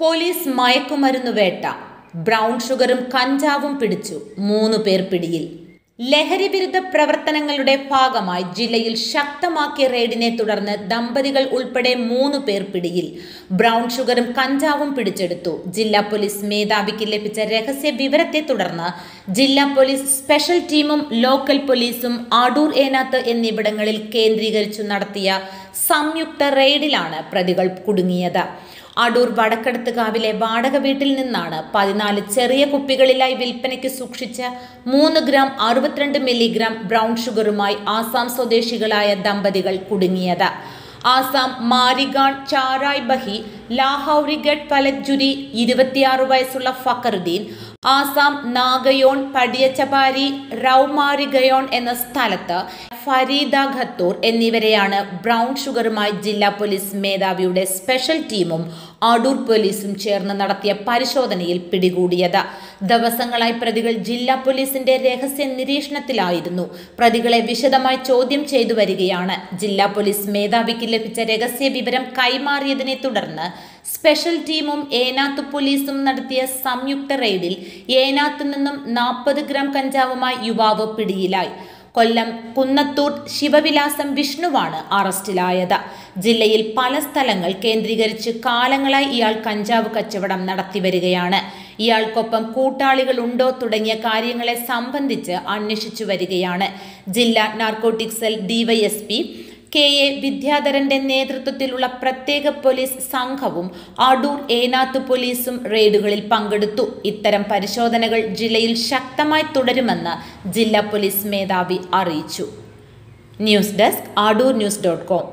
Police മയക്കുമരുന്ന് വേട്ട. Brown ഷുഗറും കഞ്ചാവും പിടിച്ചു മൂന്ന് പേർ പിടിയിൽ. ലഹരി വിരുദ്ധ പ്രവർത്തനങ്ങളുടെ ഭാഗമായി ജില്ലയിൽ ശക്തമാക്കിയ റെയ്ഡിനെ തുടർന്ന് ദമ്പതികൾ ഉൾപ്പെടെ മൂന്ന് പേർ പിടിയിൽ. ബ്രൗൺ ഷുഗറും കഞ്ചാവും പിടിച്ചെടുത്തു. ജില്ലാ പോലീസ് മേധാവിക്ക് ലഭിച്ച രഹസ്യ വിവരത്തെ തുടർന്ന് ജില്ലാ പോലീസ് സ്പെഷ്യൽ ടീമും ലോക്കൽ പോലീസും അടൂർ ഏനാത്ത് എന്നിവിടങ്ങളിൽ കേന്ദ്രീകരിച്ചു നടത്തിയ സംയുക്ത റെയ്ഡിലാണ് പ്രതികൾ കുടുങ്ങിയത്. അടൂർ വടക്കടത്തുകാവിലെ വാടക വീട്ടിൽ നിന്നാണ് പതിനാല് ചെറിയ കുപ്പികളിലായി വിൽപ്പനയ്ക്ക് സൂക്ഷിച്ച മൂന്ന് ഗ്രാം അറുപത്തിരണ്ട് മില്ലിഗ്രാം ബ്രൗൺ ഷുഗറുമായി ആസാം സ്വദേശികളായ ദമ്പതികൾ കുടുങ്ങിയത്. ആസാം മാരിഗാൺ ചാരായ് ബഹി ലാഹൌരിഗഡ് പലജുരി ഇരുപത്തിയാറ് വയസ്സുള്ള ഫക്കറുദ്ദീൻ ആസാം നാഗയോൺ പടിയച്ചപാരി റൌമാരിഗയോൺ എന്ന സ്ഥലത്ത് ഫരീദ ഖത്തൂർ എന്നിവരെയാണ് ബ്രൗൺ ഷുഗറുമായി ജില്ലാ പോലീസ് മേധാവിയുടെ സ്പെഷ്യൽ ടീമും അടൂർ പോലീസും ചേർന്ന് നടത്തിയ പരിശോധനയിൽ പിടികൂടിയത്. ദിവസങ്ങളായി പ്രതികൾ ജില്ലാ പോലീസിന്റെ രഹസ്യ നിരീക്ഷണത്തിലായിരുന്നു. പ്രതികളെ വിശദമായി ചോദ്യം ചെയ്തു വരികയാണ്. ജില്ലാ പോലീസ് മേധാവിക്ക് ലഭിച്ച രഹസ്യ വിവരം കൈമാറിയതിനെ തുടർന്ന് സ്പെഷ്യൽ ടീമും ഏനാത്ത് പോലീസും നടത്തിയ സംയുക്ത റെയ്ഡിൽ ഏനാത്ത് നിന്നും നാൽപ്പത് ഗ്രാം കഞ്ചാവുമായി യുവാവ് പിടിയിലായി. കൊല്ലം കുന്നത്തൂർ ശിവവിലാസം വിഷ്ണുവാണ് അറസ്റ്റിലായത്. ജില്ലയിൽ പല സ്ഥലങ്ങൾ കേന്ദ്രീകരിച്ച് കാലങ്ങളായി ഇയാൾ കഞ്ചാവ് കച്ചവടം നടത്തി വരികയാണ് ഇയാൾക്കൊപ്പം കൂട്ടാളികൾ ഉണ്ടോ തുടങ്ങിയ കാര്യങ്ങളെ സംബന്ധിച്ച് അന്വേഷിച്ചു വരികയാണ്. ജില്ലാ narcotic cell DYSP K A വിദ്യാധരന്റെ നേതൃത്വത്തിലുള്ള പ്രത്യേക പോലീസ് സംഘവും അടൂർ ഏനാത്ത് പോലീസും റെയ്ഡുകളിൽ പങ്കെടുത്തു ഇത്തരം പരിശോധനകൾ ജില്ലയിൽ ശക്തമായി തുടരുമെന്ന് ജില്ലാ പോലീസ് മേധാവി അറിയിച്ചു news desk Adoor news dot com